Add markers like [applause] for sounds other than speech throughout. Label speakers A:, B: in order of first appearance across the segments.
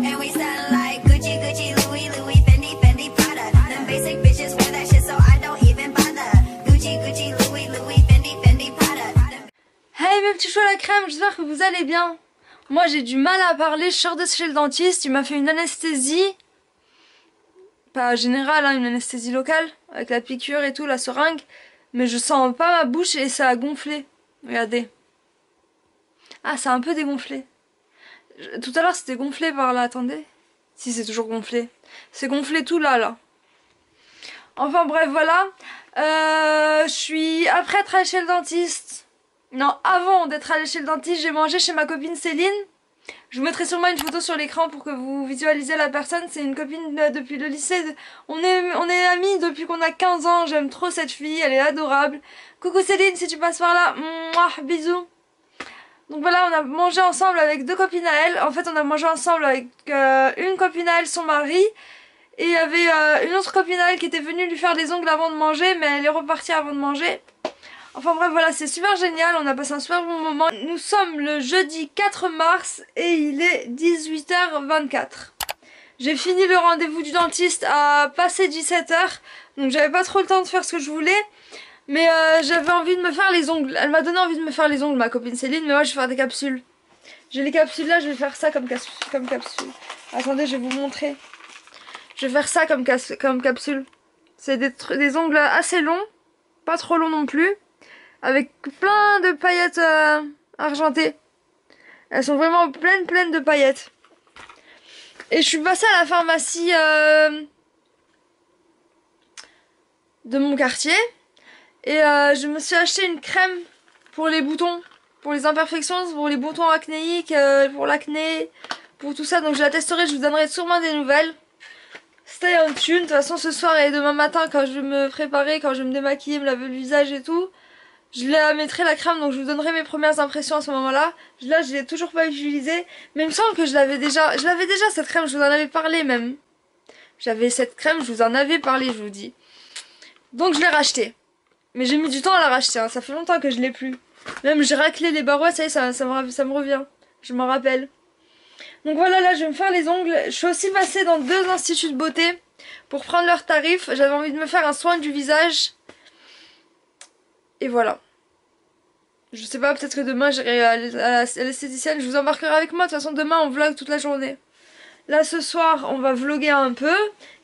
A: Hey mes petits choux à la crème, j'espère que vous allez bien. Moi j'ai du mal à parler, je sors de chez le dentiste, il m'a fait une anesthésie. Pas générale, hein, une anesthésie locale, avec la piqûre et tout, la seringue. Mais je sens pas ma bouche et ça a gonflé. Regardez. Ah, ça a un peu dégonflé. Tout à l'heure c'était gonflé par là, attendez. Si c'est toujours gonflé. C'est gonflé tout là, là. Enfin bref, voilà. Euh, je suis après être allée chez le dentiste. Non, avant d'être allée chez le dentiste, j'ai mangé chez ma copine Céline. Je vous mettrai sûrement une photo sur l'écran pour que vous visualisez la personne. C'est une copine de- depuis le lycée. On est, on est amis depuis qu'on a 15 ans. J'aime trop cette fille. Elle est adorable. Coucou Céline, si tu passes par là. Bisous. Donc voilà, on a mangé ensemble avec deux copines à elle. En fait, on a mangé ensemble avec euh, une copine à elle, son mari. Et il y avait euh, une autre copine à elle qui était venue lui faire les ongles avant de manger, mais elle est repartie avant de manger. Enfin bref, voilà, c'est super génial, on a passé un super bon moment. Nous sommes le jeudi 4 mars et il est 18h24. J'ai fini le rendez-vous du dentiste à passer 17h, donc j'avais pas trop le temps de faire ce que je voulais. Mais euh, j'avais envie de me faire les ongles. Elle m'a donné envie de me faire les ongles, ma copine Céline, mais moi je vais faire des capsules. J'ai les capsules là, je vais faire ça comme, capsule. Attendez, je vais vous montrer. Je vais faire ça comme, capsule. C'est des, des ongles assez longs, pas trop longs non plus, avec plein de paillettes euh, argentées. Elles sont vraiment pleines, pleines de paillettes. Et je suis passée à la pharmacie euh, de mon quartier. Et euh, je me suis acheté une crème pour les boutons, pour les imperfections, pour les boutons acnéiques, euh, pour l'acné, pour tout ça. Donc je la testerai, je vous donnerai sûrement des nouvelles. Stay on tune. De toute façon, ce soir et demain matin, quand je vais me préparer, quand je vais me démaquiller, me laver le visage et tout, je la mettrai la crème. Donc je vous donnerai mes premières impressions à ce moment-là. Là, je l'ai toujours pas utilisée. Mais il me semble que je l'avais déjà. Je l'avais déjà cette crème, je vous en avais parlé même. J'avais cette crème, je vous en avais parlé, je vous dis. Donc je l'ai rachetée. Mais j'ai mis du temps à la racheter, hein. ça fait longtemps que je l'ai plus. Même j'ai raclé les barreaux, ça y est, ça, me, ça me revient. Je m'en rappelle. Donc voilà, là je vais me faire les ongles. Je suis aussi passée dans deux instituts de beauté pour prendre leurs tarifs. J'avais envie de me faire un soin du visage. Et voilà. Je sais pas, peut-être que demain j'irai à l'esthéticienne. Je vous embarquerai avec moi. De toute façon, demain on vlog toute la journée. Là ce soir, on va vloguer un peu.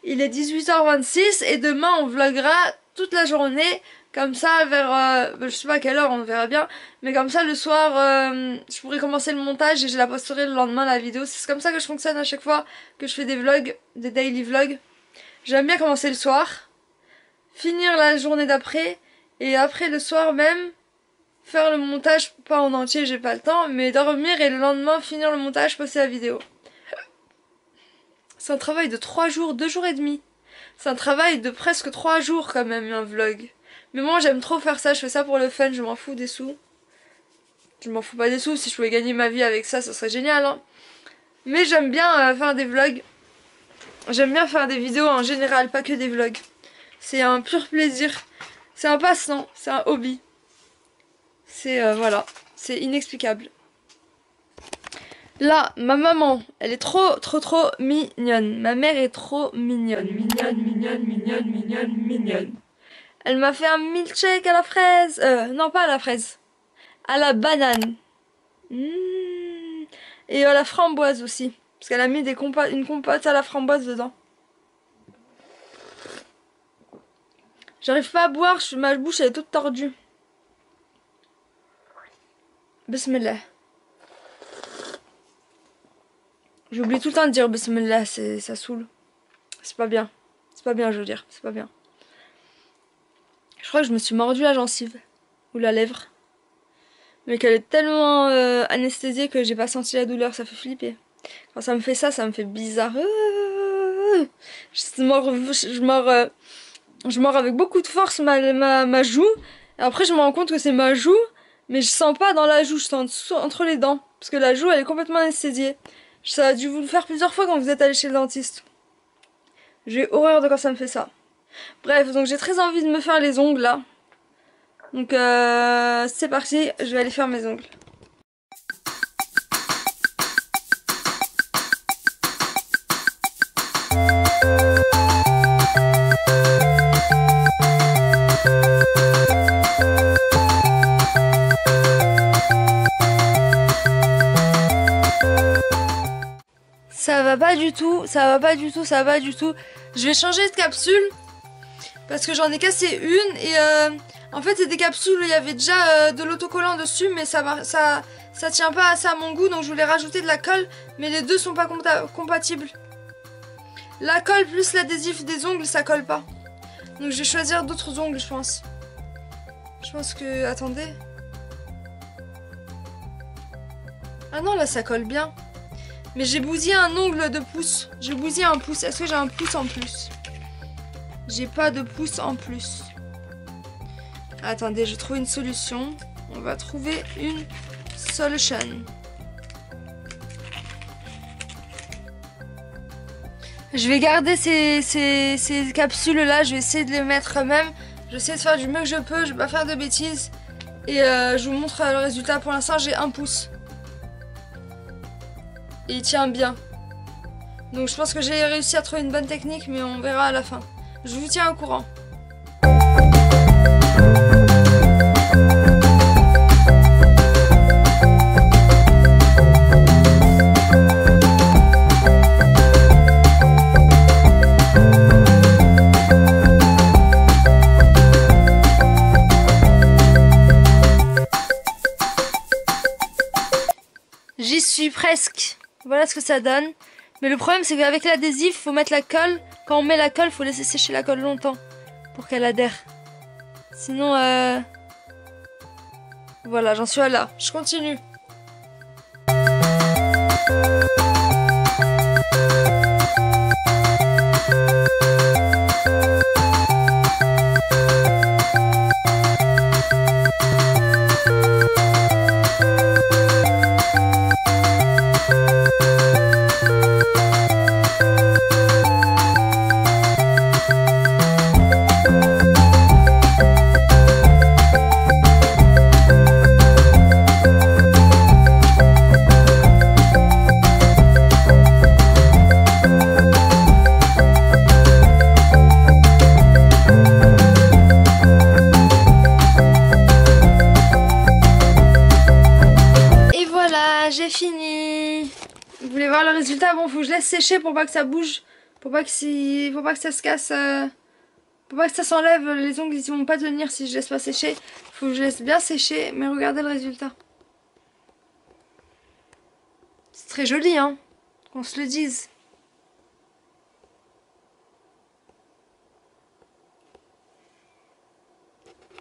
A: Il est 18h26 et demain on vloguera toute la journée. Comme ça, vers, euh, je sais pas à quelle heure, on verra bien. Mais comme ça, le soir, euh, je pourrai commencer le montage et je la posterai le lendemain, la vidéo. C'est comme ça que je fonctionne à chaque fois que je fais des vlogs, des daily vlogs. J'aime bien commencer le soir, finir la journée d'après, et après le soir même, faire le montage, pas en entier, j'ai pas le temps, mais dormir et le lendemain finir le montage, poster la vidéo. C'est un travail de 3 jours, 2 jours et demi. C'est un travail de presque 3 jours quand même, un vlog. Mais moi j'aime trop faire ça, je fais ça pour le fun, je m'en fous des sous. Je m'en fous pas des sous, si je pouvais gagner ma vie avec ça, ça serait génial. Hein. Mais j'aime bien euh, faire des vlogs. J'aime bien faire des vidéos en général, pas que des vlogs. C'est un pur plaisir. C'est un passe-temps, c'est un hobby. C'est euh, voilà, c'est inexplicable. Là, ma maman, elle est trop, trop, trop mignonne. Ma mère est trop mignonne. Mignonne, mignonne, mignonne, mignonne, mignonne. Elle m'a fait un milkshake à la fraise. Euh, non, pas à la fraise. À la banane. Mmh. Et à la framboise aussi. Parce qu'elle a mis une compote à la framboise dedans. J'arrive pas à boire, ma bouche elle est toute tordue. Bismillah. J'oublie tout le temps de dire bismillah, ça saoule. C'est pas bien. C'est pas bien, je veux dire, c'est pas bien. Crois que je me suis mordu la gencive ou la lèvre. Mais qu'elle est tellement euh, anesthésiée que j'ai pas senti la douleur, ça fait flipper. Quand ça me fait ça, ça me fait bizarre. Je mords, je mords, euh, je mords avec beaucoup de force ma, ma, joue. Et après, je me rends compte que c'est ma joue, mais je sens pas dans la joue, je sens entre les dents. Parce que la joue, elle est complètement anesthésiée. Ça a dû vous le faire plusieurs fois quand vous êtes allé chez le dentiste. J'ai horreur de quand ça me fait ça. Bref, donc j'ai très envie de me faire les ongles là. Donc euh, c'est parti, je vais aller faire mes ongles. Ça va pas du tout, ça va pas du tout, ça va pas du tout. Je vais changer de capsule parce que j'en ai cassé une et euh, en fait c'est des capsules il y avait déjà euh, de l'autocollant dessus mais ça, ça, ça tient pas assez à mon goût donc je voulais rajouter de la colle mais les deux sont pas compa- compatibles. La colle plus l'adhésif des ongles ça colle pas. Donc je vais choisir d'autres ongles je pense. Je pense que... Attendez. Ah non là ça colle bien. Mais j'ai bousillé un ongle de pouce. J'ai bousillé un pouce. Est-ce que j'ai un pouce en plus? J'ai pas de pouce en plus. Attendez, je trouve une solution. On va trouver une solution. Je vais garder ces, ces, capsules-là. Je vais essayer de les mettre même. Je vais essayer de faire du mieux que je peux. Je vais pas faire de bêtises. Et euh, je vous montre le résultat. Pour l'instant, j'ai un pouce. Et il tient bien. Donc je pense que j'ai réussi à trouver une bonne technique, mais on verra à la fin. Je vous tiens au courant. J'y suis presque. Voilà ce que ça donne. Mais le problème c'est qu'avec l'adhésif, faut mettre la colle. Quand on met la colle, faut laisser sécher la colle longtemps pour qu'elle adhère. Sinon, euh... voilà, j'en suis à là. Je continue. Sécher pour pas que ça bouge, pour pas que si, pour pas que ça se casse, euh, pour pas que ça s'enlève. Les ongles ils vont pas tenir si je laisse pas sécher. Faut que je laisse bien sécher. Mais regardez le résultat. C'est très joli, hein. Qu'on se le dise.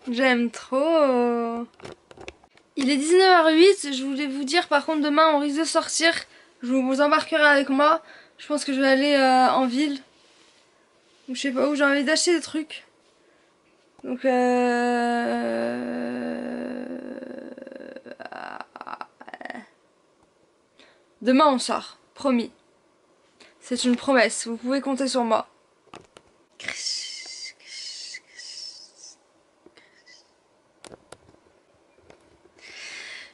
A: J'aime trop. Il est 19h08, je voulais vous dire par contre demain on risque de sortir, je vous embarquerai avec moi, je pense que je vais aller euh, en ville, ou je sais pas où, j'ai envie d'acheter des trucs. Donc euh... Demain on sort, promis. C'est une promesse, vous pouvez compter sur moi.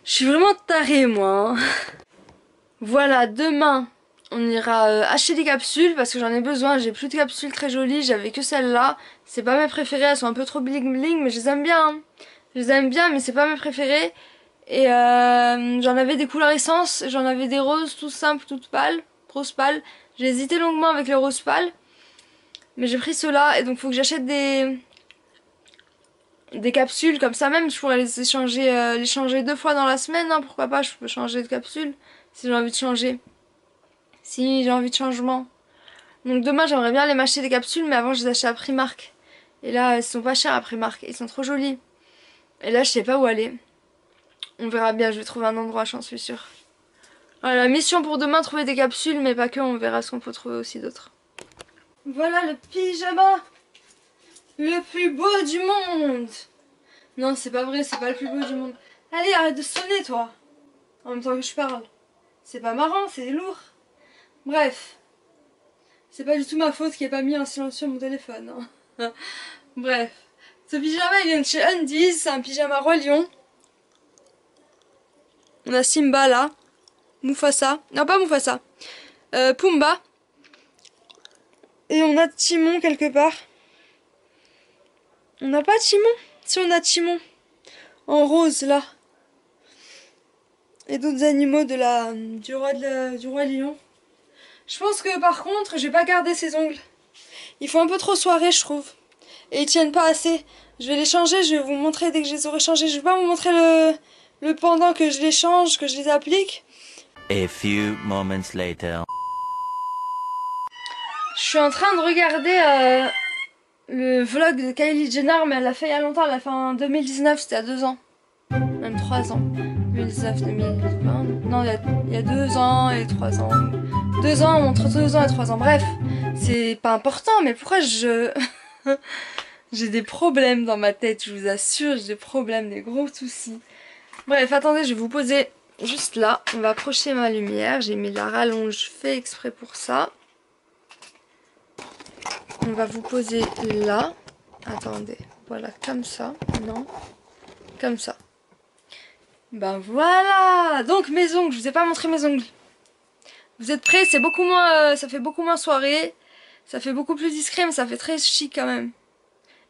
A: Je suis vraiment tarée moi. hein. Voilà, demain on ira euh, acheter des capsules parce que j'en ai besoin. J'ai plus de capsules très jolies, j'avais que celles-là. C'est pas mes préférées, elles sont un peu trop bling bling, mais je les aime bien. hein. Je les aime bien, mais c'est pas mes préférées. Et euh, j'en avais des couleurs essence, j'en avais des roses tout simples, toutes pâles, rose pâle. J'ai hésité longuement avec les roses pâles, mais j'ai pris ceux-là et donc faut que j'achète des des capsules comme ça même. Je pourrais les échanger, euh, les changer deux fois dans la semaine, hein, pourquoi pas. Je peux changer de capsule si j'ai envie de changer. Si j'ai envie de changement. Donc demain j'aimerais bien aller m'acheter des capsules, mais avant je les achetais à Primark. Et là elles sont pas chères à Primark, ils sont trop jolis. Et là je sais pas où aller. On verra bien, je vais trouver un endroit, j'en suis sûre. Voilà, mission pour demain, trouver des capsules, mais pas que, on verra ce qu'on peut trouver aussi d'autres. Voilà le pyjama Le plus beau du monde Non, c'est pas vrai, c'est pas le plus beau du monde. Allez, arrête de sonner, toi En même temps que je parle. C'est pas marrant, c'est lourd. Bref. C'est pas du tout ma faute qu'il ait pas mis en silencieux mon téléphone. hein. [laughs] Bref. Ce pyjama, il vient de chez Undies, c'est un pyjama Roi Lion. On a Simba là. Mufasa. Non, pas Mufasa. Euh, Pumba. Et on a Timon quelque part. On n'a pas Timon? Si on a Timon. En rose là. Et d'autres animaux de la, du, roi de la- du roi lion. Je pense que par contre, je vais pas garder ces ongles. Ils font un peu trop soirée, je trouve. Et ils tiennent pas assez. Je vais les changer, je vais vous montrer dès que je les aurai changés. Je vais pas vous montrer le, le pendant que je les change, que je les applique.
B: A few moments later.
A: Je suis en train de regarder euh, le vlog de Kylie Jenner, mais elle l'a fait il y a longtemps, elle l'a fait en 2019, c'était à deux ans. Même trois ans. 2019, 2020. Non, il y a, il y a deux ans et trois ans. Deux ans, entre deux ans et trois ans. Bref, c'est pas important, mais pourquoi je. [laughs] j'ai des problèmes dans ma tête, je vous assure, j'ai des problèmes, des gros soucis. Bref, attendez, je vais vous poser juste là. On va approcher ma lumière. J'ai mis la rallonge fait exprès pour ça. On va vous poser là. Attendez, voilà, comme ça. Non, comme ça. Ben voilà Donc mes ongles, je vous ai pas montré mes ongles. Vous êtes prêts? C'est beaucoup moins, euh, ça fait beaucoup moins soirée. Ça fait beaucoup plus discret, mais ça fait très chic quand même.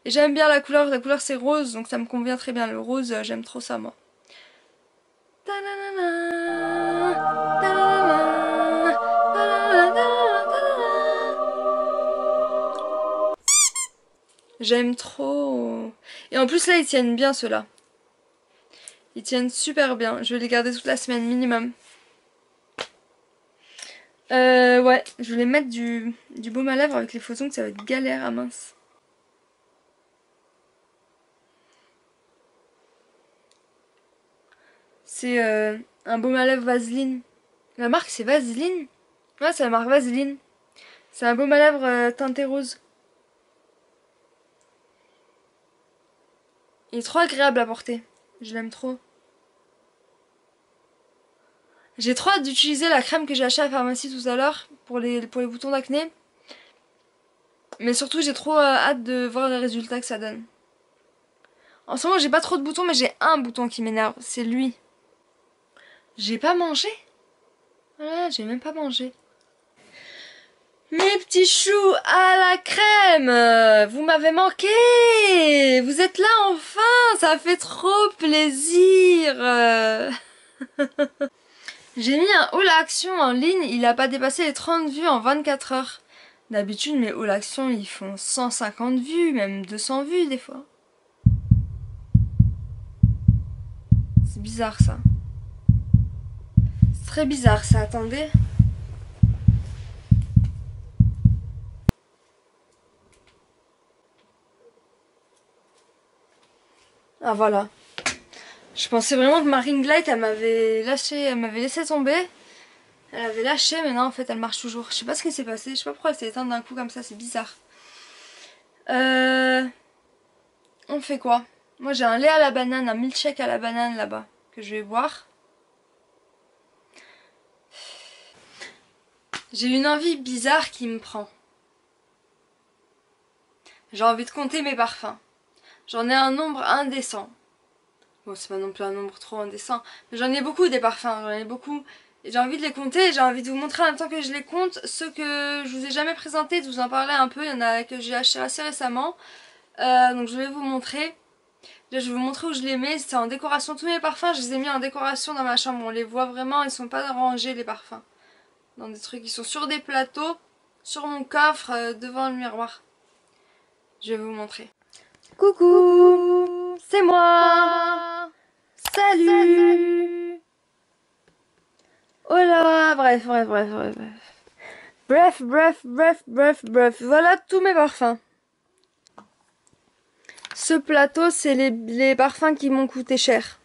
A: Et j'aime bien la couleur, la couleur c'est rose, donc ça me convient très bien. Le rose, euh, j'aime trop ça moi. J'aime trop. Et en plus là, ils tiennent bien ceux-là. Ils tiennent super bien. Je vais les garder toute la semaine minimum. Euh, ouais, je voulais mettre du, du baume à lèvres avec les faux ongles, ça va être galère à mince. C'est euh, un baume à lèvres Vaseline. La marque c'est Vaseline? Ouais, c'est la marque Vaseline. C'est un baume à lèvres euh, teinté rose. Il est trop agréable à porter. Je l'aime trop. J'ai trop hâte d'utiliser la crème que j'ai achetée à la pharmacie tout à l'heure pour les, boutons d'acné. Mais surtout, j'ai trop euh, hâte de voir les résultats que ça donne. En ce moment, j'ai pas trop de boutons, mais j'ai un bouton qui m'énerve. C'est lui. J'ai pas mangé? Voilà, j'ai même pas mangé. Mes petits choux à la crème Vous m'avez manqué Vous êtes là enfin Ça fait trop plaisir [laughs] J'ai mis un haul action en ligne, il a pas dépassé les 30 vues en 24 heures. D'habitude, mes haul action, ils font 150 vues, même 200 vues des fois. C'est bizarre ça. C'est très bizarre ça, attendez. Ah voilà. Je pensais vraiment que ma ring light elle m'avait lâché, elle m'avait laissé tomber. Elle avait lâché mais non en fait elle marche toujours. Je sais pas ce qui s'est passé, je sais pas pourquoi elle s'est éteinte d'un coup comme ça, c'est bizarre. Euh... On fait quoi? Moi j'ai un lait à la banane, un milkshake à la banane là-bas que je vais boire. J'ai une envie bizarre qui me prend. J'ai envie de compter mes parfums. J'en ai un nombre indécent. Bon, c'est pas non plus un nombre trop indécent. Mais j'en ai beaucoup des parfums, j'en ai beaucoup. J'ai envie de les compter j'ai envie de vous montrer en même temps que je les compte ceux que je vous ai jamais présentés, de vous en parler un peu. Il y en a que j'ai acheté assez récemment. Euh, donc je vais vous montrer. Là, je vais vous montrer où je les mets. C'est en décoration. Tous mes parfums, je les ai mis en décoration dans ma chambre. On les voit vraiment, ils sont pas rangés les parfums. Dans des trucs, ils sont sur des plateaux, sur mon coffre, euh, devant le miroir. Je vais vous montrer. Coucou, c'est moi. Salut. Oh là, bref, bref, bref, bref, bref. Bref, bref, bref, bref, bref. Voilà tous mes parfums. Ce plateau, c'est les, parfums qui m'ont coûté cher.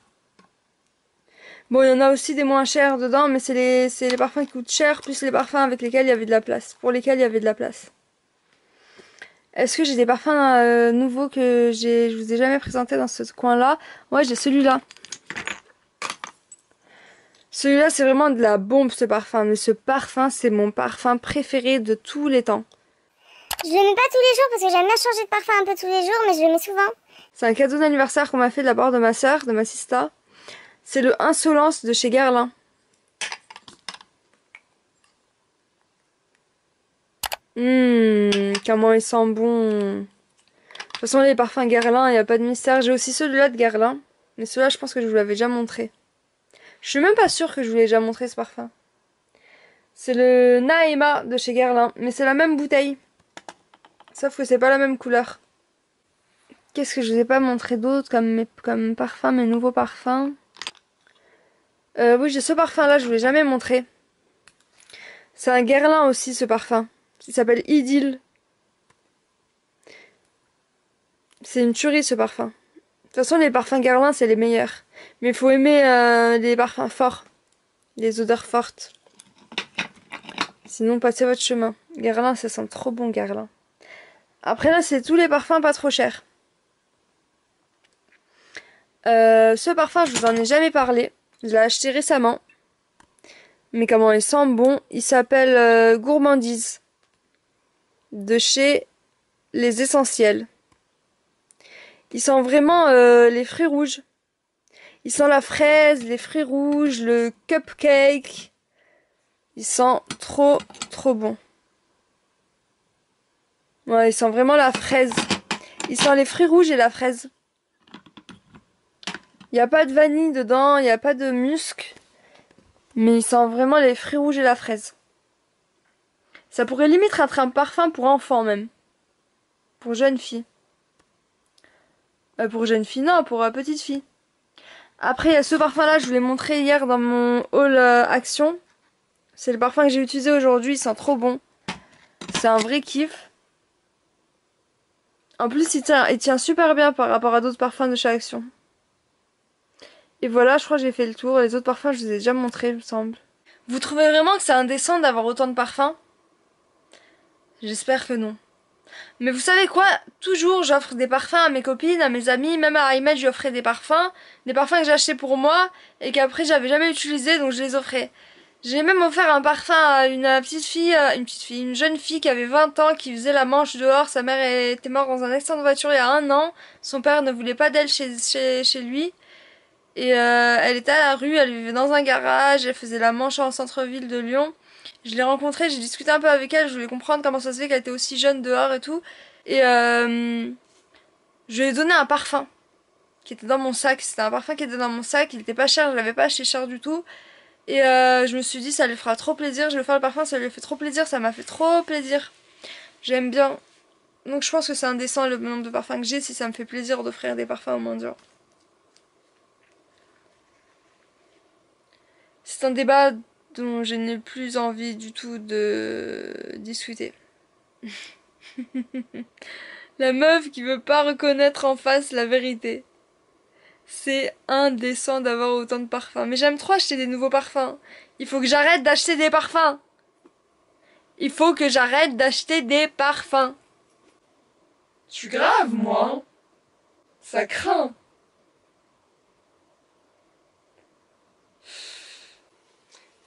A: Bon, il y en a aussi des moins chers dedans, mais c'est les, c'est les parfums qui coûtent cher, plus les parfums avec lesquels il y avait de la place. Pour lesquels il y avait de la place. Est-ce que j'ai des parfums euh, nouveaux que je vous ai jamais présenté dans ce coin-là? Ouais, j'ai celui-là. Celui-là, c'est vraiment de la bombe, ce parfum. Mais ce parfum, c'est mon parfum préféré de tous les temps.
C: Je le mets pas tous les jours parce que j'aime bien changer de parfum un peu tous les jours, mais je le mets souvent.
A: C'est un cadeau d'anniversaire qu'on m'a fait de la part de ma sœur, de ma sista. C'est le Insolence de chez Guerlain. Hum, comment il sent bon. De toute façon, les parfums Guerlain, il n'y a pas de mystère. J'ai aussi celui-là de Guerlain. Mais celui-là, je pense que je vous l'avais déjà montré. Je suis même pas sûre que je vous l'ai déjà montré ce parfum. C'est le Naema de chez Guerlain, mais c'est la même bouteille. Sauf que c'est pas la même couleur. Qu'est-ce que je vous ai pas montré d'autre comme, parfum, mes nouveaux parfums? Euh, Oui, j'ai ce parfum là, je vous l'ai jamais montré. C'est un Guerlain aussi ce parfum. Il s'appelle Idylle. C'est une tuerie ce parfum. De toute façon, les parfums Guerlain, c'est les meilleurs. Mais il faut aimer euh, les parfums forts. Les odeurs fortes. Sinon, passez votre chemin. Guerlain, ça sent trop bon, Guerlain. Après là, c'est tous les parfums pas trop chers. Euh, ce parfum, je vous en ai jamais parlé. Je l'ai acheté récemment. Mais comment il sent bon. Il s'appelle euh, Gourmandise. De chez Les Essentiels. Il sent vraiment euh, les fruits rouges. Il sent la fraise, les fruits rouges, le cupcake. Il sent trop, trop bon. Ouais, il sent vraiment la fraise. Il sent les fruits rouges et la fraise. Il n'y a pas de vanille dedans, il n'y a pas de musc. Mais il sent vraiment les fruits rouges et la fraise. Ça pourrait limite être un parfum pour enfants même. Pour jeune fille. Euh, pour jeune fille, non, pour euh, petite fille. Après, il y a ce parfum-là, je vous l'ai montré hier dans mon haul euh, Action. C'est le parfum que j'ai utilisé aujourd'hui, il sent trop bon. C'est un vrai kiff. En plus, il tient, il tient super bien par rapport à d'autres parfums de chez Action. Et voilà, je crois que j'ai fait le tour. Les autres parfums, je vous ai déjà montré, il me semble. Vous trouvez vraiment que c'est indécent d'avoir autant de parfums? J'espère que non. Mais vous savez quoi? Toujours, j'offre des parfums à mes copines, à mes amis, même à lui offrais des parfums. Des parfums que j'ai achetés pour moi et qu'après j'avais jamais utilisé, donc je les offrais. J'ai même offert un parfum à une petite fille, une petite fille, une jeune fille qui avait 20 ans, qui faisait la manche dehors. Sa mère était morte dans un accident de voiture il y a un an. Son père ne voulait pas d'elle chez, chez, chez lui. Et euh, elle était à la rue, elle vivait dans un garage, elle faisait la manche en centre-ville de Lyon. Je l'ai rencontrée, j'ai discuté un peu avec elle, je voulais comprendre comment ça se fait qu'elle était aussi jeune dehors et tout. Et euh, je lui ai donné un parfum qui était dans mon sac. C'était un parfum qui était dans mon sac, il était pas cher, je l'avais pas acheté cher du tout. Et euh, je me suis dit, ça lui fera trop plaisir, je vais faire le parfum, ça lui fait trop plaisir, ça m'a fait trop plaisir. J'aime bien. Donc je pense que c'est indécent le nombre de parfums que j'ai si ça me fait plaisir d'offrir des parfums aux mendiants. C'est un débat dont je n'ai plus envie du tout de discuter. [laughs] la meuf qui veut pas reconnaître en face la vérité. C'est indécent d'avoir autant de parfums. Mais j'aime trop acheter des nouveaux parfums. Il faut que j'arrête d'acheter des parfums. Il faut que j'arrête d'acheter des parfums. Je suis grave, moi. Ça craint.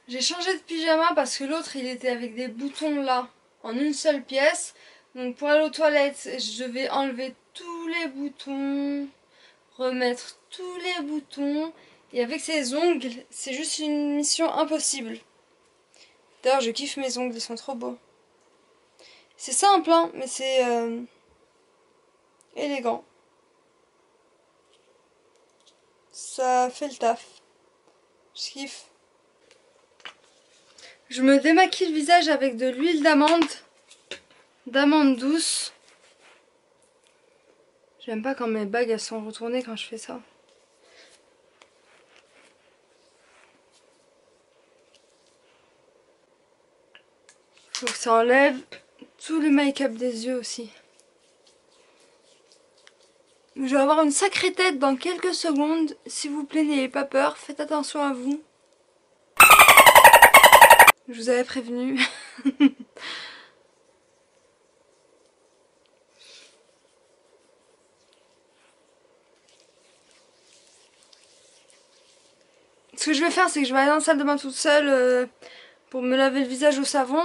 A: J'ai changé de pyjama parce que l'autre il était avec des boutons là, en une seule pièce. Donc pour aller aux toilettes, je vais enlever tous les boutons, remettre tous les boutons. Et avec ces ongles, c'est juste une mission impossible. D'ailleurs, je kiffe mes ongles, ils sont trop beaux. C'est simple, hein, mais c'est euh, élégant. Ça fait le taf. Je kiffe. Je me démaquille le visage avec de l'huile d'amande. D'amande douce. J'aime pas quand mes bagues elles sont retournées quand je fais ça. Faut que ça enlève tout le make-up des yeux aussi. Je vais avoir une sacrée tête dans quelques secondes. S'il vous plaît, n'ayez pas peur. Faites attention à vous. Je vous avais prévenu. [laughs] Ce que je vais faire, c'est que je vais aller dans la salle de bain toute seule euh, pour me laver le visage au savon.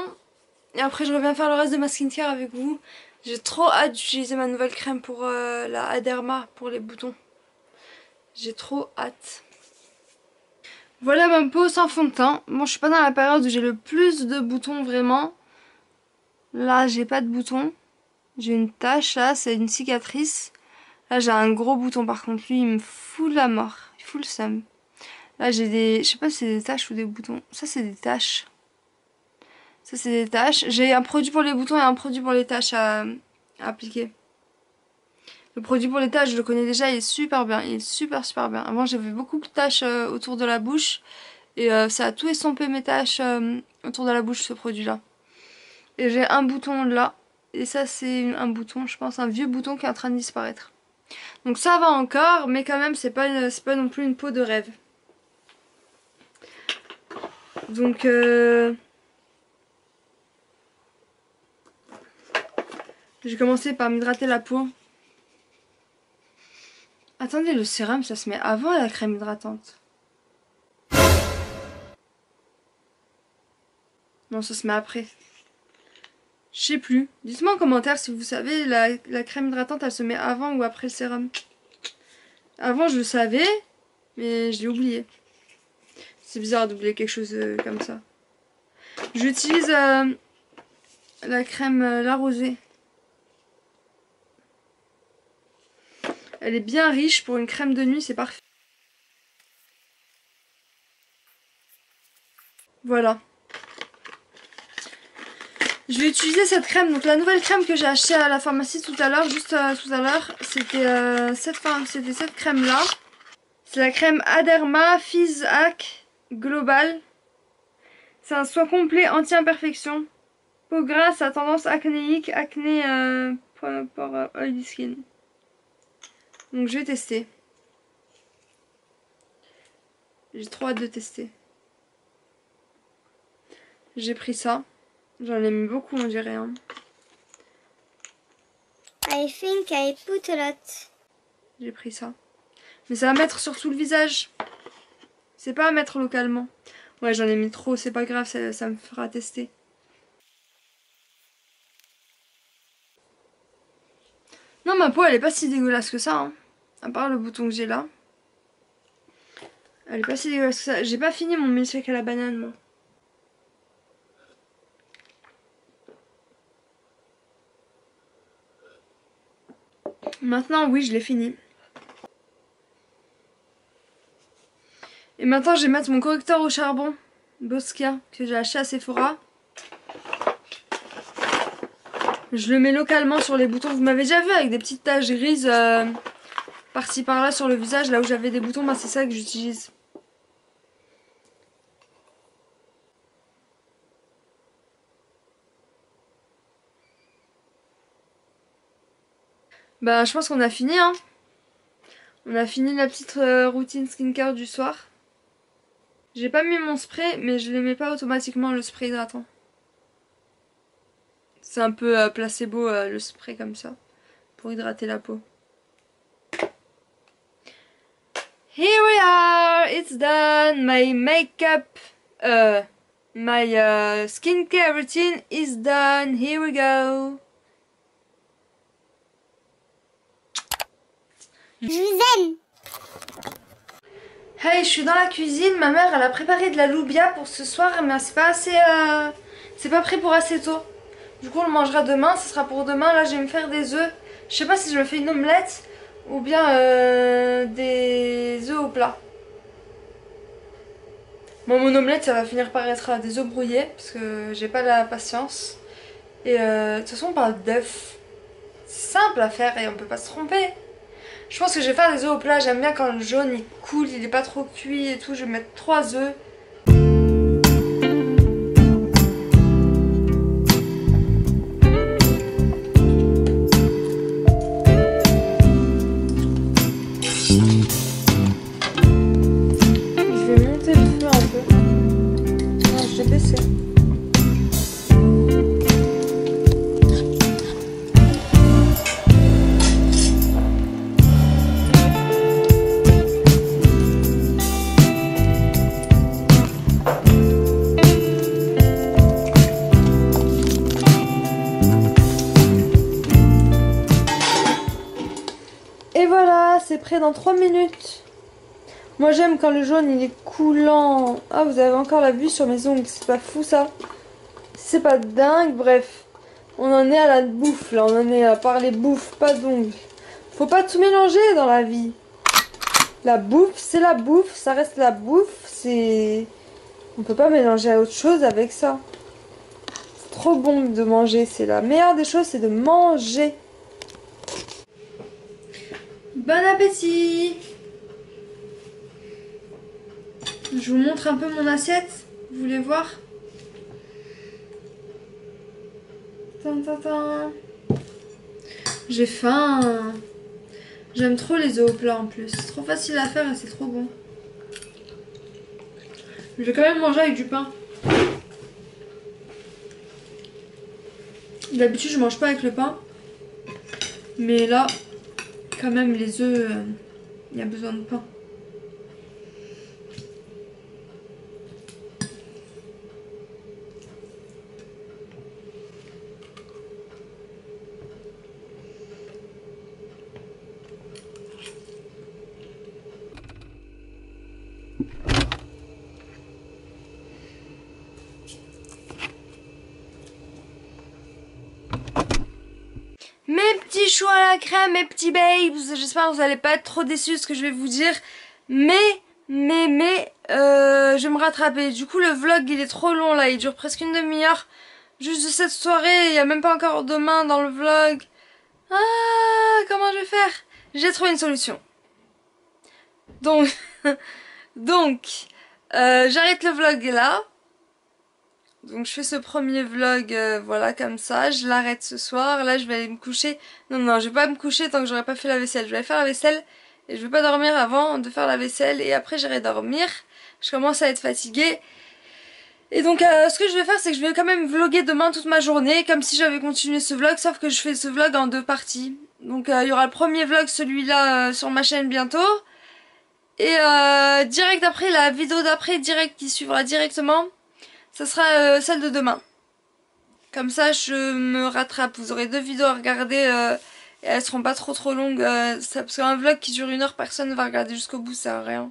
A: Et après, je reviens faire le reste de ma skincare avec vous. J'ai trop hâte d'utiliser ma nouvelle crème pour euh, la Aderma, pour les boutons. J'ai trop hâte. Voilà ma peau sans fond de teint. Bon, je suis pas dans la période où j'ai le plus de boutons vraiment. Là, j'ai pas de boutons. J'ai une tache là, c'est une cicatrice. Là, j'ai un gros bouton par contre. Lui, il me fout la mort. Il fout le seum. Là, j'ai des... Je sais pas si c'est des taches ou des boutons. Ça, c'est des taches. Ça, c'est des taches. J'ai un produit pour les boutons et un produit pour les taches à, à appliquer. Le produit pour les taches, je le connais déjà, il est super bien. Il est super, super bien. Avant, j'avais beaucoup de taches euh, autour de la bouche. Et euh, ça a tout estompé mes taches euh, autour de la bouche, ce produit-là. Et j'ai un bouton là. Et ça, c'est un bouton, je pense, un vieux bouton qui est en train de disparaître. Donc ça va encore, mais quand même, c'est pas, pas non plus une peau de rêve. Donc... J'ai commencé par m'hydrater la peau. Attendez, le sérum, ça se met avant la crème hydratante. Non, ça se met après. Je sais plus. Dites-moi en commentaire si vous savez, la, crème hydratante, elle se met avant ou après le sérum. Avant, je le savais, mais je l'ai oublié. C'est bizarre d'oublier quelque chose euh, comme ça. J'utilise euh, la crème euh, La Rosée. Elle est bien riche pour une crème de nuit, c'est parfait. Voilà. Je vais utiliser cette crème, donc la nouvelle crème que j'ai achetée à la pharmacie tout à l'heure, juste euh, tout à l'heure, c'était euh, cette, crème là. C'est la crème Aderma Fizz Hack Global. C'est un soin complet anti-imperfection. Peau grasse à tendance acnéique, acné euh, pour, oily skin. Donc je vais tester. J'ai trop hâte de tester. J'ai pris ça. J'en ai mis beaucoup, on dirait. Hein.
C: I think I put a lot.
A: J'ai pris ça. Mais ça va mettre sur tout le visage. C'est pas à mettre localement. Ouais, j'en ai mis trop, c'est pas grave, ça, ça me fera tester. Non, ma peau, elle est pas si dégueulasse que ça. Hein. À part le bouton que j'ai là. Elle est pas si dégueulasse que ça. J'ai pas fini mon milkshake à la banane, moi. Maintenant, oui, je l'ai fini. Et maintenant, je vais mettre mon correcteur au charbon Bosca que j'ai acheté à Sephora. Je le mets localement sur les boutons. Vous m'avez déjà vu avec des petites taches grises euh, par-ci par-là sur le visage, là où j'avais des boutons, bah, c'est ça que j'utilise. Bah je pense qu'on a fini hein. On a fini la petite euh, routine skincare du soir. J'ai pas mis mon spray mais je ne mets pas automatiquement le spray hydratant. C'est un peu euh, placebo euh, le spray comme ça pour hydrater la peau. Here we are, it's done. My makeup, uh, my uh, skincare routine is done. Here we go.
C: Je vous aime.
A: Hey, je suis dans la cuisine. Ma mère, elle a préparé de la loubia pour ce soir, mais c'est pas assez, euh, c'est pas prêt pour assez tôt. Du coup, on le mangera demain. Ce sera pour demain. Là, je vais me faire des œufs. Je sais pas si je me fais une omelette ou bien euh, des œufs au plat. Mon omelette, ça va finir par être des œufs brouillés parce que j'ai pas la patience. Et euh, de toute façon, on parle d'œufs. C'est simple à faire et on peut pas se tromper. Je pense que je vais faire des œufs au plat. J'aime bien quand le jaune il coule, il est pas trop cuit et tout. Je vais mettre 3 œufs. C'est prêt dans 3 minutes. Moi j'aime quand le jaune il est coulant. Ah vous avez encore la vue sur mes ongles, c'est pas fou ça? C'est pas dingue, bref. On en est à la bouffe là, on en est à parler bouffe, pas d'ongles. Faut pas tout mélanger dans la vie. La bouffe, c'est la bouffe, ça reste la bouffe, c'est... On peut pas mélanger à autre chose avec ça. trop bon de manger. C'est la meilleure des choses, c'est de manger. Bon appétit Je vous montre un peu mon assiette. Vous voulez voir? J'ai faim. J'aime trop les œufs au plat en plus. C'est trop facile à faire et c'est trop bon. Je vais quand même manger avec du pain. D'habitude, je mange pas avec le pain. Mais là, quand même, les œufs, euh, il y a besoin de pain. Mes petits choux à la crème, mes petits babes, j'espère que vous allez pas être trop déçus de ce que je vais vous dire. Mais, mais, mais, euh, je vais me rattraper. Du coup, le vlog, il est trop long là, il dure presque une demi-heure. Juste de cette soirée, il y a même pas encore demain dans le vlog. Ah, comment je vais faire? J'ai trouvé une solution. Donc, [laughs] donc, euh, j'arrête le vlog là. Donc je fais ce premier vlog, euh, voilà, comme ça. Je l'arrête ce soir. Là, je vais aller me coucher. Non, non, je vais pas me coucher tant que j'aurai pas fait la vaisselle. Je vais faire la vaisselle et je vais pas dormir avant de faire la vaisselle. Et après, j'irai dormir. Je commence à être fatiguée. Et donc, euh, ce que je vais faire, c'est que je vais quand même vlogger demain toute ma journée, comme si j'avais continué ce vlog, sauf que je fais ce vlog en deux parties. Donc, euh, il y aura le premier vlog, celui-là, sur ma chaîne bientôt. Et direct après, la vidéo d'après, direct, qui suivra directement, ça sera euh, celle de demain. Comme ça, je me rattrape. Vous aurez deux vidéos à regarder euh, et elles seront pas trop trop longues. euh, parce qu'un vlog qui dure une heure, personne ne va regarder jusqu'au bout, ça sert à rien.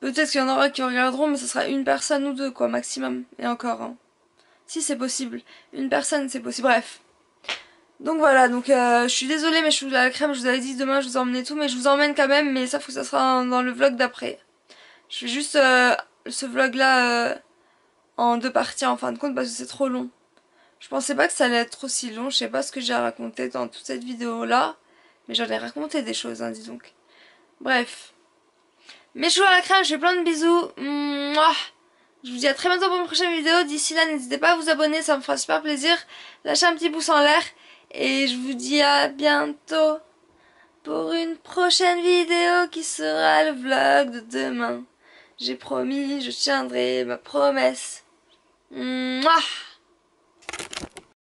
A: Peut-être qu'il y en aura qui regarderont, mais ce sera une personne ou deux, quoi, maximum. Et encore, hein. Si c'est possible. Une personne, c'est possible. Bref. Donc voilà, donc je suis désolée, mais je suis à la crème. Je vous avais dit demain, je vous emmenais tout, mais je vous emmène quand même. Mais ça, faut que ça sera dans le vlog d'après. Je fais juste euh, ce vlog-là en deux parties en fin de compte parce que c'est trop long. Je pensais pas que ça allait être aussi long. Je sais pas ce que j'ai à raconter dans toute cette vidéo-là. Mais j'en ai raconté des choses, hein, dis donc. Bref. Mes choux à la crème, je fais plein de bisous. Mouah. Je vous dis à très bientôt pour une prochaine vidéo. D'ici là, n'hésitez pas à vous abonner, ça me fera super plaisir. Lâchez un petit pouce en l'air. Et je vous dis à bientôt pour une prochaine vidéo qui sera le vlog de demain. J'ai promis, je tiendrai ma promesse. 嗯啊。